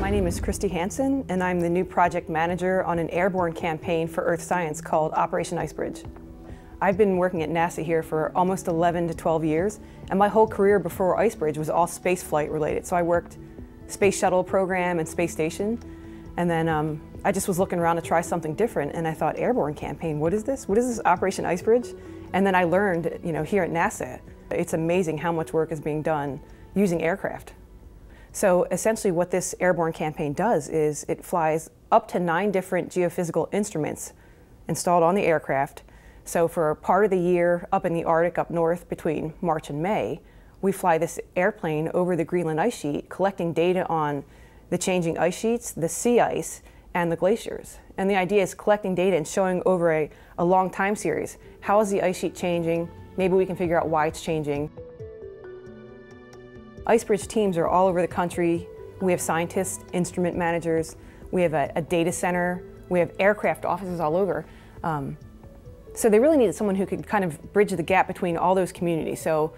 My name is Christy Hansen, and I'm the new project manager on an airborne campaign for Earth Science called Operation Icebridge. I've been working at NASA here for almost 11 to 12 years, and my whole career before Icebridge was all space flight related. So I worked space shuttle program and space station, and then um, I just was looking around to try something different, and I thought, airborne campaign, what is this? What is this Operation Icebridge? And then I learned, you know, here at NASA, it's amazing how much work is being done using aircraft. So essentially what this airborne campaign does is it flies up to nine different geophysical instruments installed on the aircraft. So for part of the year up in the Arctic up north between March and May, we fly this airplane over the Greenland ice sheet collecting data on the changing ice sheets, the sea ice, and the glaciers. And the idea is collecting data and showing over a, a long time series, how is the ice sheet changing? Maybe we can figure out why it's changing. Icebridge teams are all over the country. We have scientists, instrument managers, we have a, a data center, we have aircraft offices all over. Um, so they really needed someone who could kind of bridge the gap between all those communities. So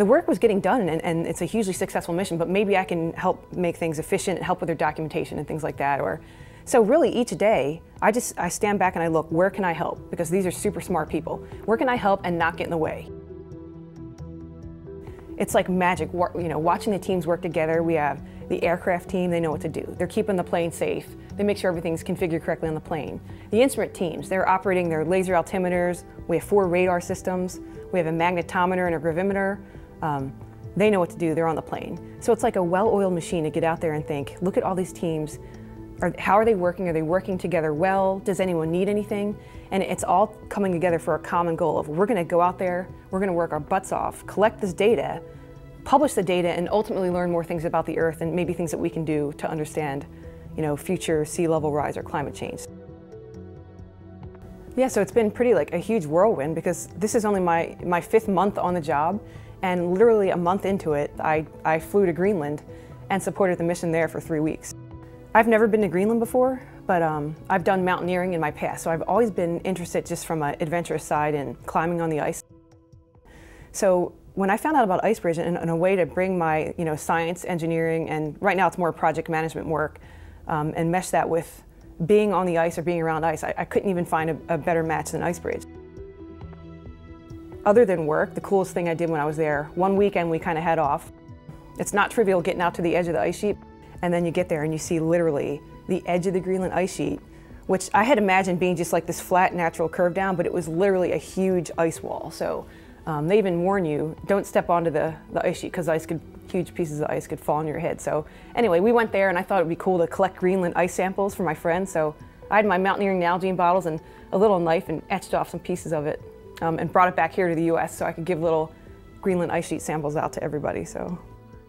the work was getting done and, and, it's a hugely successful mission, but maybe I can help make things efficient and help with their documentation and things like that. Or So really each day, I just I stand back and I look, where can I help? Because these are super smart people. Where can I help and not get in the way? it's like magic, you know, watching the teams work together. We have the aircraft team, they know what to do. They're keeping the plane safe. They make sure everything's configured correctly on the plane. The instrument teams, they're operating their laser altimeters. We have four radar systems. We have a magnetometer and a gravimeter. Um, they know what to do, they're on the plane. So it's like a well-oiled machine to get out there and think, look at all these teams. Are, how are they working? Are they working together well? Does anyone need anything? And it's all coming together for a common goal of we're gonna go out there, we're gonna work our butts off, collect this data, publish the data, and ultimately learn more things about the Earth and maybe things that we can do to understand you know, future sea level rise or climate change. Yeah, so it's been pretty like a huge whirlwind because this is only my, my fifth month on the job and literally a month into it, I, I flew to Greenland and supported the mission there for three weeks. I've never been to Greenland before, but um, I've done mountaineering in my past, so I've always been interested just from an adventurous side in climbing on the ice. So when I found out about Icebridge and, and, a way to bring my you know, science, engineering, and right now it's more project management work, um, and mesh that with being on the ice or being around ice, I, I couldn't even find a, a better match than Icebridge. Other than work, the coolest thing I did when I was there, one weekend we kind of head off. It's not trivial getting out to the edge of the ice sheet, and then you get there and you see literally the edge of the Greenland ice sheet, which I had imagined being just like this flat natural curve down, but it was literally a huge ice wall. So um, they even warn you, don't step onto the, the ice sheet because ice could, huge pieces of ice could fall on your head. So anyway, we went there and I thought it would be cool to collect Greenland ice samples for my friends. So I had my mountaineering Nalgene bottles and a little knife and etched off some pieces of it um, and brought it back here to the US so I could give little Greenland ice sheet samples out to everybody. So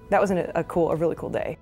that was a, a cool, a really cool day.